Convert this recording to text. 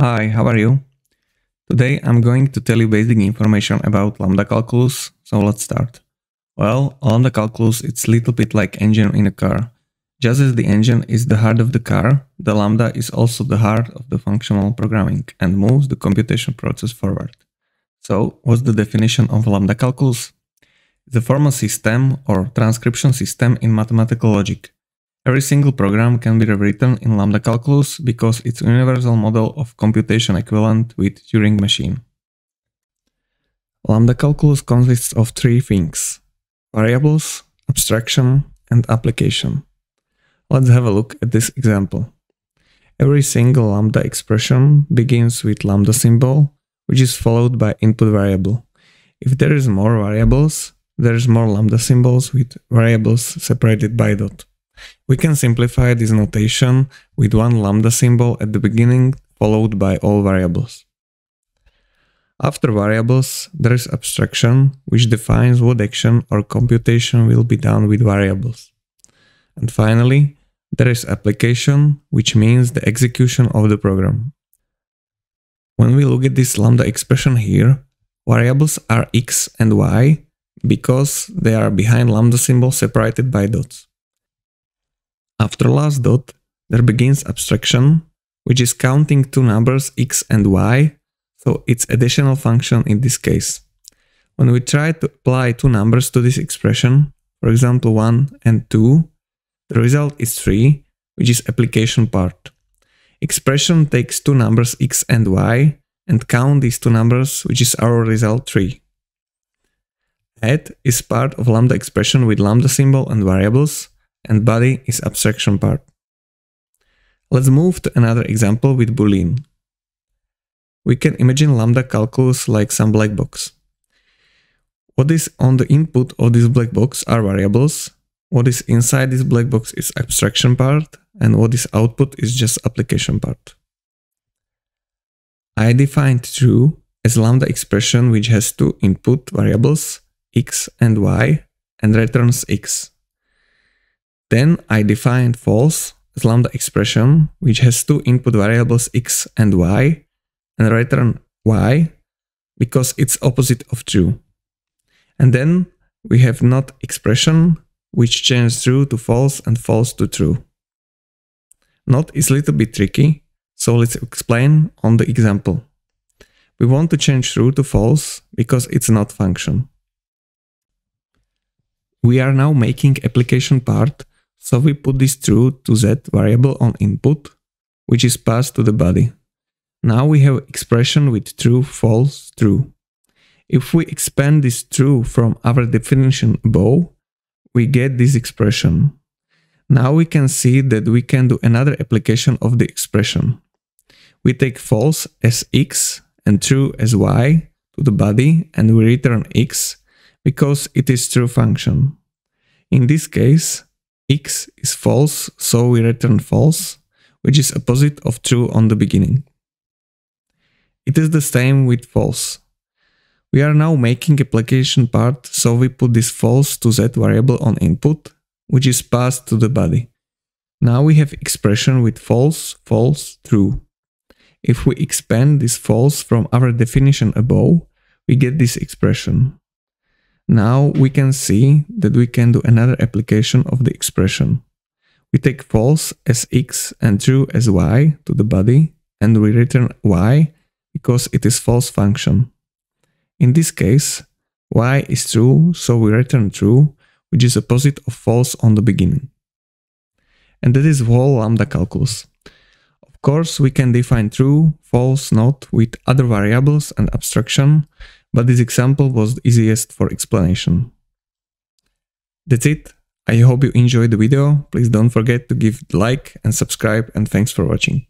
Hi, how are you? Today I'm going to tell you basic information about lambda calculus, so let's start. Well, lambda calculus it's little bit like engine in a car. Just as the engine is the heart of the car, the lambda is also the heart of the functional programming and moves the computation process forward. So, what's the definition of lambda calculus? It's a formal system or transcription system in mathematical logic Every single program can be rewritten in lambda calculus because it's a universal model of computation equivalent with Turing machine. Lambda calculus consists of three things variables, abstraction, and application. Let's have a look at this example. Every single lambda expression begins with lambda symbol, which is followed by input variable. If there is more variables, there is more lambda symbols with variables separated by dot. We can simplify this notation with one lambda symbol at the beginning followed by all variables. After variables, there is abstraction, which defines what action or computation will be done with variables. And finally, there is application, which means the execution of the program. When we look at this lambda expression here, variables are x and y because they are behind lambda symbol separated by dots. After last dot, there begins abstraction, which is counting two numbers x and y, so it's additional function in this case. When we try to apply two numbers to this expression, for example 1 and 2, the result is 3, which is application part. Expression takes two numbers x and y and count these two numbers, which is our result 3. Add is part of lambda expression with lambda symbol and variables, and body is abstraction part. Let's move to another example with Boolean. We can imagine lambda calculus like some black box. What is on the input of this black box are variables, what is inside this black box is abstraction part, and what is output is just application part. I defined true as lambda expression which has two input variables, x and y, and returns x. Then I define false as lambda expression, which has two input variables x and y, and return y because it's opposite of true. And then we have not expression, which changes true to false and false to true. Not is a little bit tricky, so let's explain on the example. We want to change true to false because it's not function. We are now making application part so we put this true to z variable on input, which is passed to the body. Now we have expression with true, false, true. If we expand this true from our definition above, we get this expression. Now we can see that we can do another application of the expression. We take false as x and true as y to the body and we return x because it is true function. In this case, x is false, so we return false, which is opposite of true on the beginning. It is the same with false. We are now making application part, so we put this false to z variable on input, which is passed to the body. Now we have expression with false, false, true. If we expand this false from our definition above, we get this expression. Now we can see that we can do another application of the expression. We take false as x and true as y to the body and we return y because it is false function. In this case, y is true, so we return true, which is opposite of false on the beginning. And that is whole lambda calculus. Of course, we can define true, false, not with other variables and abstraction, but this example was the easiest for explanation. That's it. I hope you enjoyed the video. Please don't forget to give like and subscribe and thanks for watching.